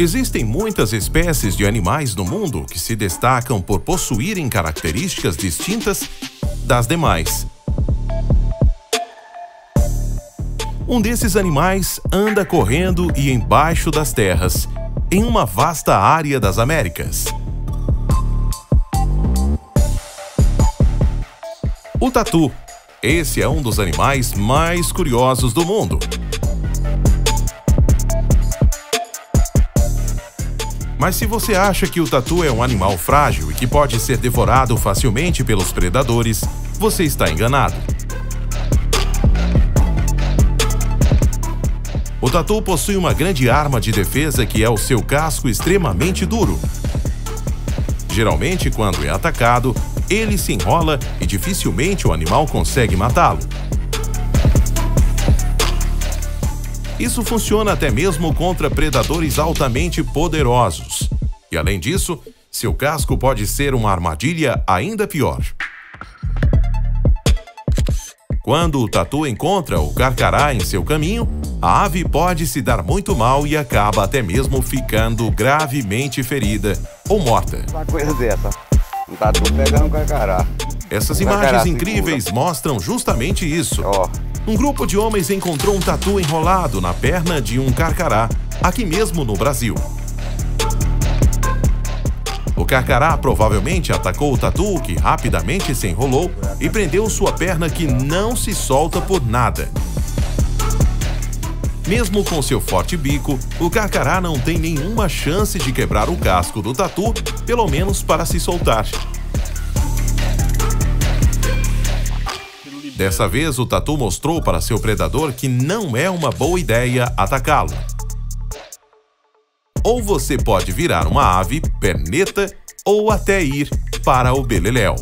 Existem muitas espécies de animais no mundo que se destacam por possuírem características distintas das demais. Um desses animais anda correndo e embaixo das terras, em uma vasta área das Américas. O tatu. Esse é um dos animais mais curiosos do mundo. Mas se você acha que o tatu é um animal frágil e que pode ser devorado facilmente pelos predadores, você está enganado. O tatu possui uma grande arma de defesa que é o seu casco extremamente duro. Geralmente, quando é atacado, ele se enrola e dificilmente o animal consegue matá-lo. Isso funciona até mesmo contra predadores altamente poderosos. E além disso, seu casco pode ser uma armadilha ainda pior. Quando o tatu encontra o carcará em seu caminho, a ave pode se dar muito mal e acaba até mesmo ficando gravemente ferida ou morta. Uma coisa dessa, um tatu pegando um carcará. Essas imagens incríveis mostram justamente isso. Ó, Um grupo de homens encontrou um tatu enrolado na perna de um carcará, aqui mesmo no Brasil. O carcará provavelmente atacou o tatu, que rapidamente se enrolou e prendeu sua perna que não se solta por nada. Mesmo com seu forte bico, o carcará não tem nenhuma chance de quebrar o casco do tatu, pelo menos para se soltar. Dessa vez, o tatu mostrou para seu predador que não é uma boa ideia atacá-lo. Ou você pode virar uma ave, perneta, ou até ir para o beleléu.